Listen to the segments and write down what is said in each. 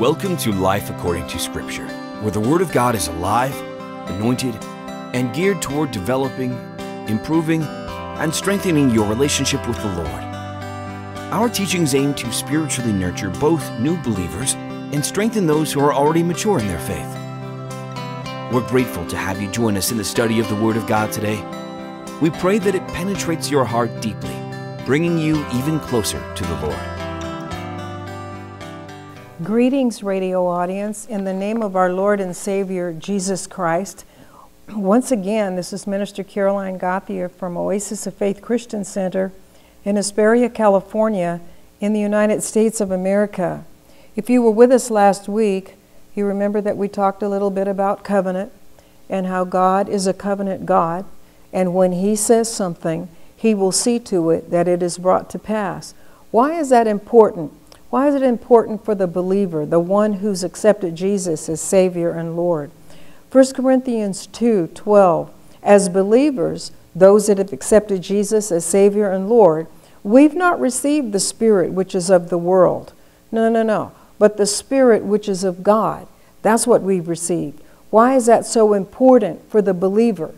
Welcome to Life According to Scripture, where the Word of God is alive, anointed, and geared toward developing, improving, and strengthening your relationship with the Lord. Our teachings aim to spiritually nurture both new believers and strengthen those who are already mature in their faith. We're grateful to have you join us in the study of the Word of God today. We pray that it penetrates your heart deeply, bringing you even closer to the Lord. Greetings, radio audience. In the name of our Lord and Savior, Jesus Christ. Once again, this is Minister Caroline Gauthier from Oasis of Faith Christian Center in Hesperia, California, in the United States of America. If you were with us last week, you remember that we talked a little bit about covenant and how God is a covenant God, and when He says something, He will see to it that it is brought to pass. Why is that important? Why is it important for the believer, the one who's accepted Jesus as Savior and Lord? 1 Corinthians 2 12. As believers, those that have accepted Jesus as Savior and Lord, we've not received the Spirit which is of the world. No, no, no. But the Spirit which is of God. That's what we've received. Why is that so important for the believer?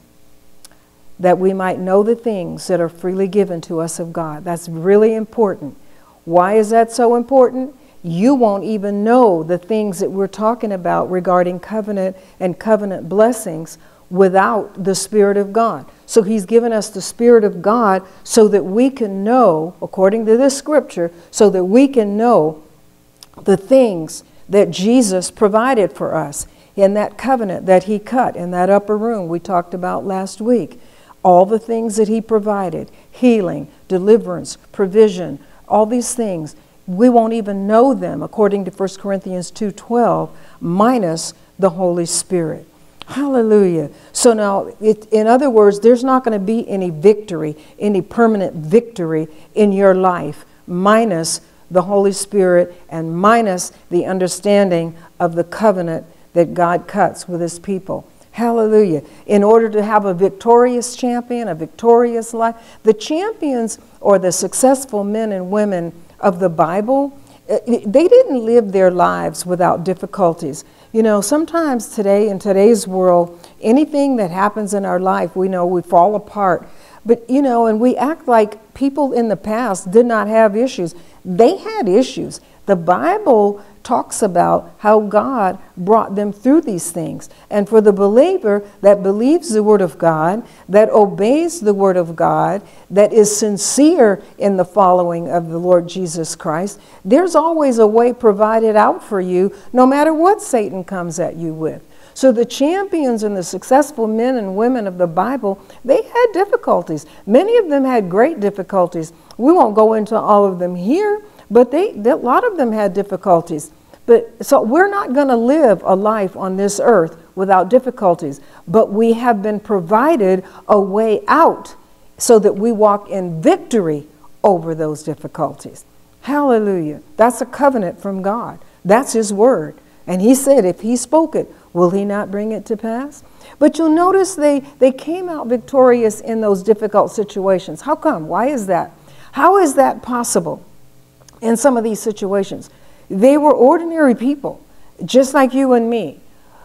That we might know the things that are freely given to us of God. That's really important. Why is that so important? You won't even know the things that we're talking about regarding covenant and covenant blessings without the Spirit of God. So He's given us the Spirit of God so that we can know, according to this scripture, so that we can know the things that Jesus provided for us in that covenant that He cut in that upper room we talked about last week. All the things that He provided healing, deliverance, provision, all these things we won't even know them according to 1 corinthians 2.12 minus the holy spirit. Hallelujah. So now it, in other words there's not going to be any victory any permanent victory in your life minus the holy spirit and minus the understanding of the covenant that god cuts with his people. Hallelujah. In order to have a victorious champion, a victorious life, the champions or the successful men and women of the Bible, eh, eh, they didn't live their lives without difficulties. You know, sometimes today, in today's world, anything that happens in our life, we know we fall apart. But, you know, and we act like people in the past did not have issues. They had issues. The Bible talks about how God brought them through these things. And for the believer that believes the Word of God, that obeys the Word of God, that is sincere in the following of the Lord Jesus Christ, there's always a way provided out for you, no matter what Satan comes at you with. So the champions and the successful men and women of the Bible, they had difficulties. Many of them had great difficulties. We won't go into all of them here, but they, a lot of them had difficulties. But so we're not going to live a life on this earth without difficulties, but we have been provided a way out so that we walk in victory over those difficulties. Hallelujah. That's a covenant from God. That's His word. And He said, if He spoke it, will He not bring it to pass? But you'll notice they, they came out victorious in those difficult situations. How come? Why is that? How is that possible? In some of these situations. They were ordinary people, just like you and me.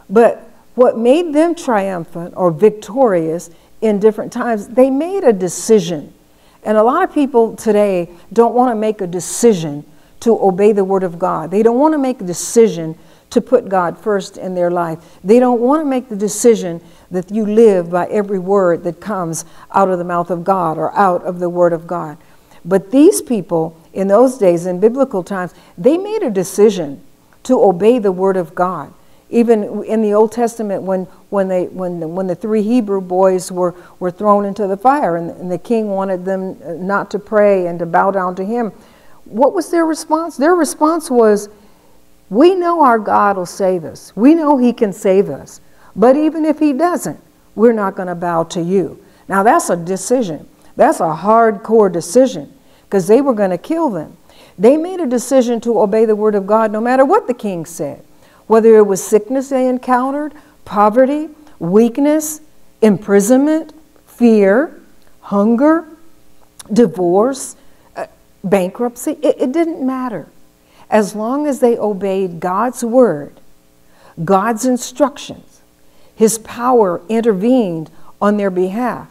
But what made them triumphant or victorious in different times, they made a decision. And a lot of people today don't want to make a decision to obey the Word of God. They don't want to make a decision to put God first in their life. They don't want to make the decision that you live by every word that comes out of the mouth of God or out of the Word of God. But these people in those days, in biblical times, they made a decision to obey the word of God. Even in the Old Testament, when, when, they, when, the, when the three Hebrew boys were, were thrown into the fire and, and the king wanted them uh, not to pray and to bow down to him, what was their response? Their response was, We know our God will save us. We know He can save us. But even if He doesn't, we're not going to bow to you. Now, that's a decision. That's a hardcore decision because they were going to kill them. They made a decision to obey the word of God no matter what the king said, whether it was sickness they encountered, poverty, weakness, imprisonment, fear, hunger, divorce, uh, bankruptcy. It, it didn't matter. as long as they obeyed God's word, God's instructions, His power intervened on their behalf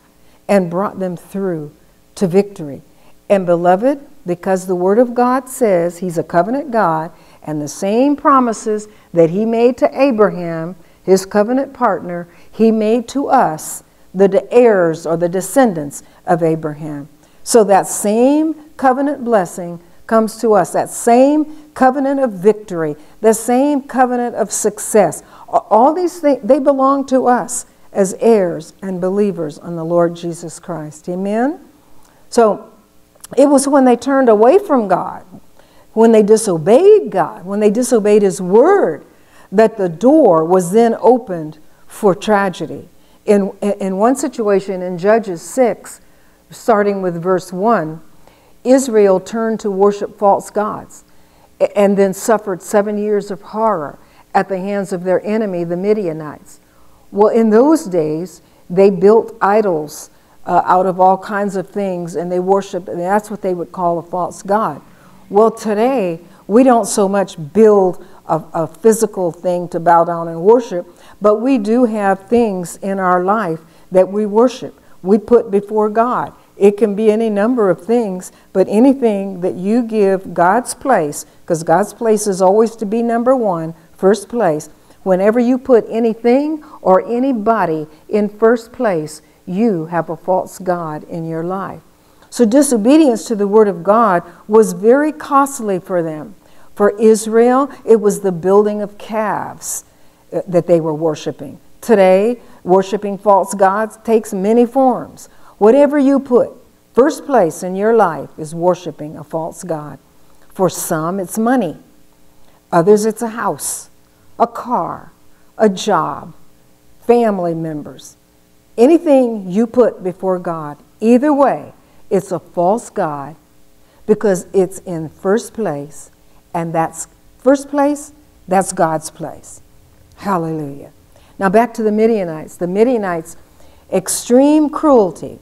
and brought them through to victory. And beloved, because the Word of God says He's a covenant God, and the same promises that He made to Abraham, his covenant partner, He made to us, the heirs or the descendants of Abraham. So that same covenant blessing comes to us, that same covenant of victory, the same covenant of success. All these things, they belong to us as heirs and believers on the Lord Jesus Christ. Amen? So it was when they turned away from God, when they disobeyed God, when they disobeyed His word, that the door was then opened for tragedy. In, in one situation in Judges 6, starting with verse 1, Israel turned to worship false gods and then suffered seven years of horror at the hands of their enemy, the Midianites. Well, in those days, they built idols uh, out of all kinds of things and they worshiped, and that's what they would call a false god. Well, today, we don't so much build a, a physical thing to bow down and worship, but we do have things in our life that we worship, we put before God. It can be any number of things, but anything that you give God's place, because God's place is always to be number one, first place. Whenever you put anything or anybody in first place, you have a false God in your life. So, disobedience to the Word of God was very costly for them. For Israel, it was the building of calves uh, that they were worshiping. Today, worshiping false gods takes many forms. Whatever you put first place in your life is worshiping a false God. For some, it's money. Others, it's a house, a car, a job, family members. Anything you put before God, either way, it's a false God because it's in first place and that's first place, that's God's place. Hallelujah. Now back to the Midianites. The Midianites' extreme cruelty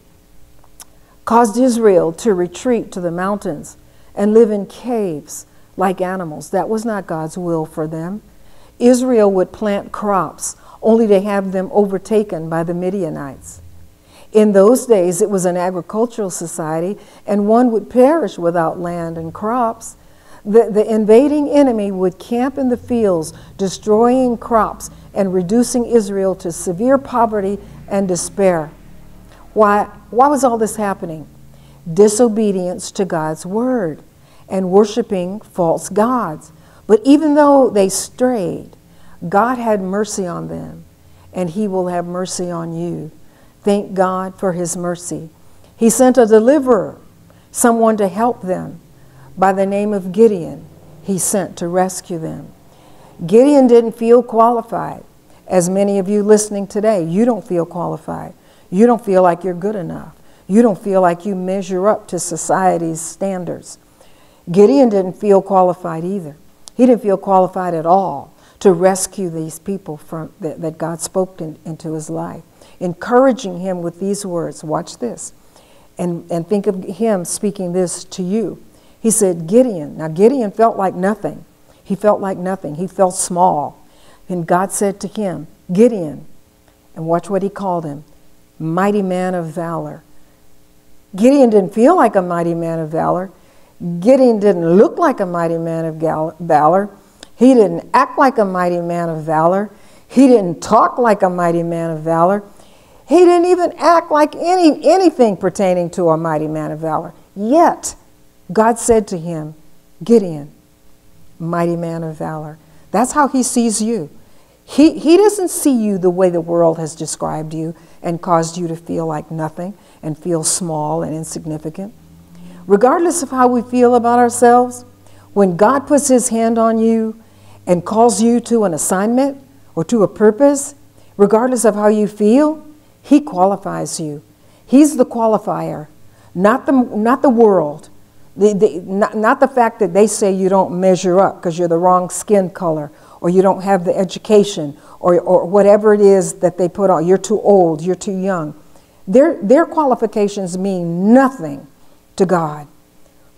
caused Israel to retreat to the mountains and live in caves like animals. That was not God's will for them. Israel would plant crops only to have them overtaken by the Midianites. In those days, it was an agricultural society, and one would perish without land and crops. The, the invading enemy would camp in the fields, destroying crops and reducing Israel to severe poverty and despair. Why, why was all this happening? Disobedience to God's word and worshiping false gods. But even though they strayed, God had mercy on them, and He will have mercy on you. Thank God for His mercy. He sent a deliverer, someone to help them by the name of Gideon, he sent to rescue them. Gideon didn't feel qualified. As many of you listening today, you don't feel qualified. You don't feel like you're good enough. You don't feel like you measure up to society's standards. Gideon didn't feel qualified either. He didn't feel qualified at all to rescue these people from, that, that God spoke in, into his life, encouraging him with these words. Watch this. And, and think of him speaking this to you. He said, Gideon. Now, Gideon felt like nothing. He felt like nothing. He felt small. And God said to him, Gideon, and watch what he called him mighty man of valor. Gideon didn't feel like a mighty man of valor. Gideon didn't look like a mighty man of valor. He didn't act like a mighty man of valor. He didn't talk like a mighty man of valor. He didn't even act like any, anything pertaining to a mighty man of valor. Yet, God said to him, Gideon, mighty man of valor. That's how he sees you. He, he doesn't see you the way the world has described you and caused you to feel like nothing and feel small and insignificant. Regardless of how we feel about ourselves, when God puts his hand on you and calls you to an assignment or to a purpose, regardless of how you feel, he qualifies you. He's the qualifier, not the, not the world, the, the, not, not the fact that they say you don't measure up because you're the wrong skin color or you don't have the education or, or whatever it is that they put on. You're too old, you're too young. Their, their qualifications mean nothing to God.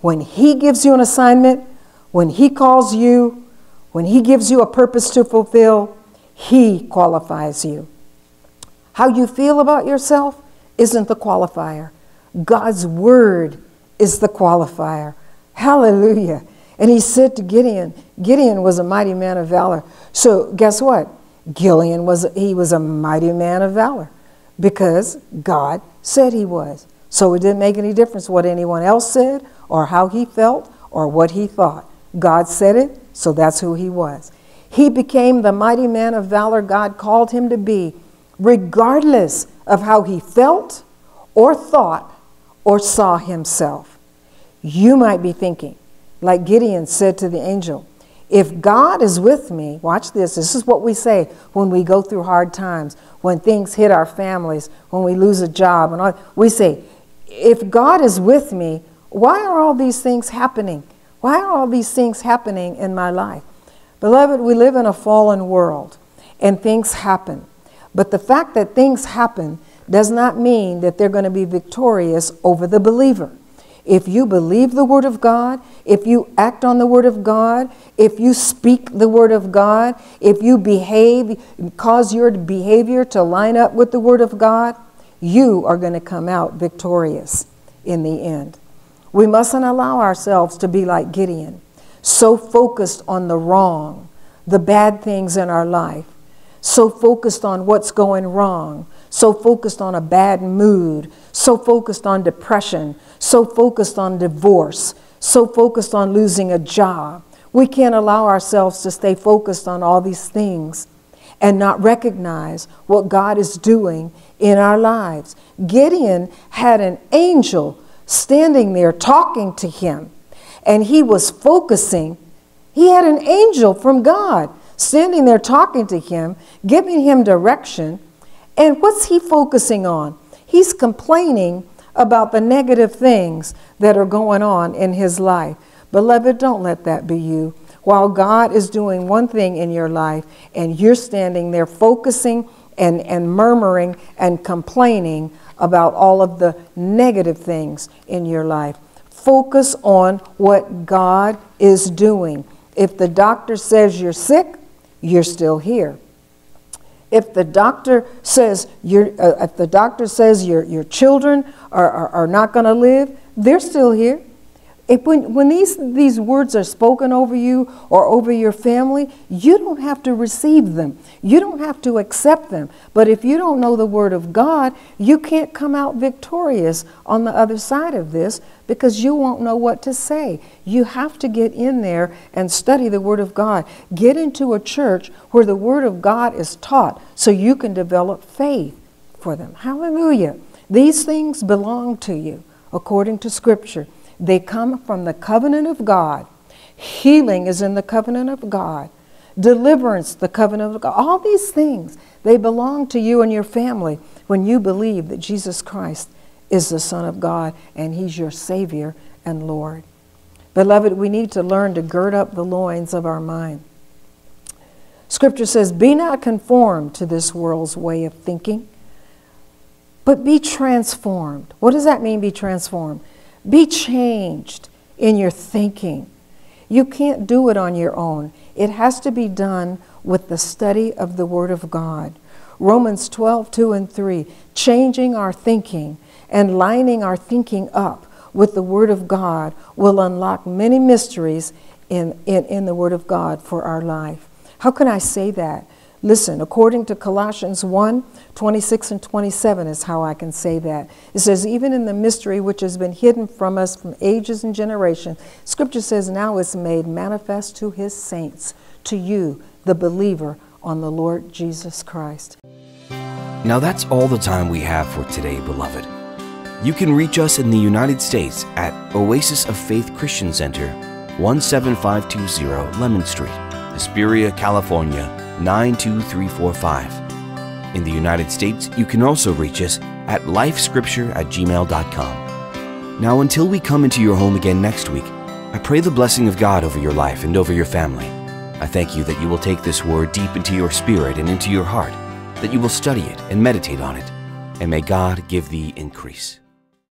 When He gives you an assignment, When He calls you, when He gives you a purpose to fulfill, He qualifies you. How you feel about yourself isn't the qualifier. God's Word is the qualifier. Hallelujah. And he said to Gideon, Gideon was a mighty man of valor. So guess what? Gideon was he was a mighty man of valor because God said he was. So it didn't make any difference what anyone else said or how he felt or what he thought. God said it, so that's who he was. He became the mighty man of valor God called him to be, regardless of how he felt or thought or saw himself. You might be thinking, like Gideon said to the angel, if God is with me, watch this. This is what we say when we go through hard times, when things hit our families, when we lose a job, and all, we say, if God is with me, why are all these things happening? Why are all these things happening in my life? Beloved, we live in a fallen world and things happen. But the fact that things happen does not mean that they're going to be victorious over the believer. If you believe the Word of God, if you act on the Word of God, if you speak the Word of God, if you behave, cause your behavior to line up with the Word of God, you are going to come out victorious in the end. We mustn't allow ourselves to be like Gideon, so focused on the wrong, the bad things in our life, so focused on what's going wrong, so focused on a bad mood, so focused on depression, so focused on divorce, so focused on losing a job. We can't allow ourselves to stay focused on all these things and not recognize what God is doing in our lives. Gideon had an angel standing there talking to him, and he was focusing. He had an angel from God standing there talking to him, giving him direction. And what's he focusing on? He's complaining about the negative things that are going on in his life. Beloved, don't let that be you. While God is doing one thing in your life and you're standing there focusing and, and murmuring and complaining about all of the negative things in your life, focus on what God is doing. If the doctor says you're sick, you're still here. If the doctor says your, uh, if the doctor says your, your children are, are, are not going to live, they're still here. If when, when these, these words are spoken over you or over your family, you don't have to receive them. You don't have to accept them. But if you don't know the Word of God, you can't come out victorious on the other side of this because you won't know what to say. You have to get in there and study the Word of God. Get into a church where the Word of God is taught so you can develop faith for them. Hallelujah. These things belong to you according to Scripture. They come from the covenant of God. Healing is in the covenant of God. Deliverance, the covenant of God. All these things, they belong to you and your family when you believe that Jesus Christ is the Son of God and He's your Savior and Lord. Beloved, we need to learn to gird up the loins of our mind. Scripture says, Be not conformed to this world's way of thinking, but be transformed. What does that mean, be transformed? Be changed in your thinking. You can't do it on your own. It has to be done with the study of the Word of God. Romans 12, 2 and 3, changing our thinking and lining our thinking up with the Word of God will unlock many mysteries in, in, in the Word of God for our life. How can I say that? Listen, according to Colossians 1 26 and 27 is how I can say that. It says, even in the mystery which has been hidden from us from ages and generations, Scripture says, now it's made manifest to his saints, to you, the believer on the Lord Jesus Christ. Now that's all the time we have for today, beloved. You can reach us in the United States at Oasis of Faith Christian Center, 17520 Lemon Street, Hesperia, California 92345. In the United States, you can also reach us at lifescripture at gmail.com. Now, until we come into your home again next week, I pray the blessing of God over your life and over your family. I thank you that you will take this word deep into your spirit and into your heart, that you will study it and meditate on it, and may God give thee increase.